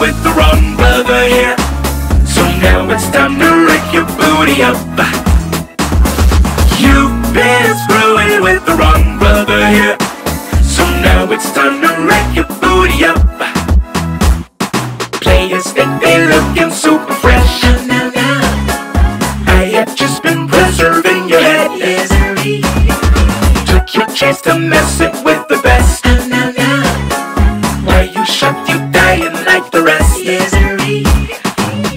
with the wrong brother here. So now it's time to lick your booty up. You've been screwing with the wrong brother here. So now it's time to lick your booty up. Players think they looking super fresh. I have just been preserving your head. Took your chance to mess it with the best. Why you shut your dying like the rest? is me.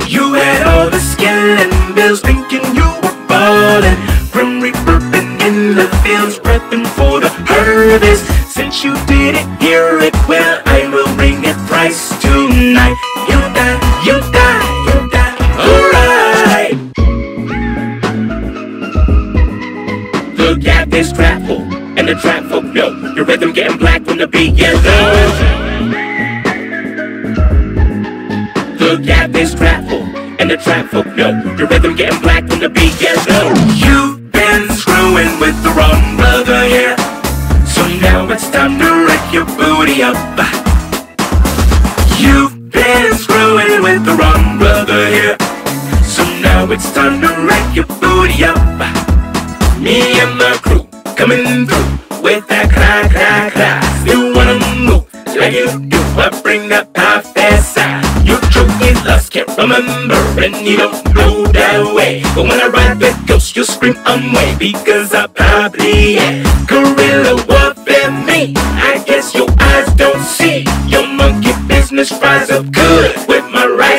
You had all the skill and bills thinking you were ballin'. Grim Reaper been in the fields prepping for the harvest. Since you didn't hear it, well, I will bring it price tonight. You die, you die, you die. Alright. Look at this trap hole, and the trap folk know your rhythm getting black when the beat low. Look at this trap and the trap know your rhythm getting black when the beat gets low. You've been screwing with the wrong brother here, so now it's time to wreck your booty up. You've been screwing with the wrong brother here, so now it's time to wreck your booty up. Me and my crew coming through with that cry, cry, cry. Still wanna move like you do. I bring that side. Choke with lust, can't remember, and you don't know that way. But when I ride the ghost, you scream I'm way because I probably am. Gorilla warfare me. I guess your eyes don't see. Your monkey business fries up good with my rice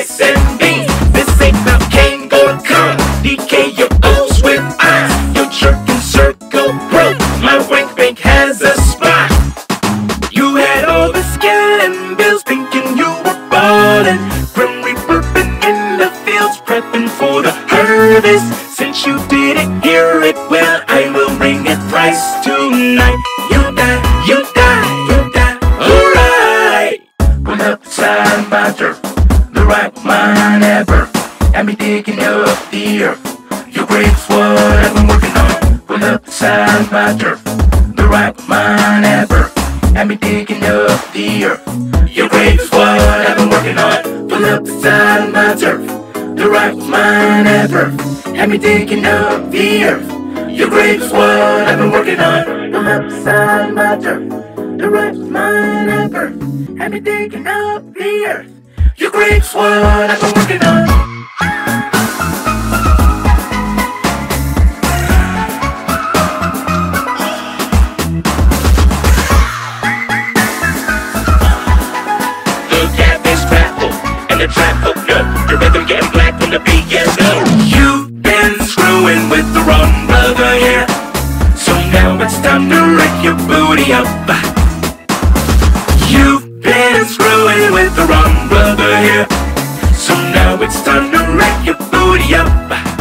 upside the right mind ever. And me digging up the earth. Your grave's what I've been working on. Put upside my turf, the right mind ever. And me digging up the earth. Your grave's what I've been working on. Pull up beside my turf. The right mind ever. And me digging up the earth. Your grave's what I've been working on. Pull up beside my turf. The right mind ever. And me digging up the earth. Your grave's what I've been working on. Look at this and the the rhythm black the beat. You've been screwing with the wrong brother here, so now it's time to wreck your booty up. Brother here, so now it's time to wreck your booty up.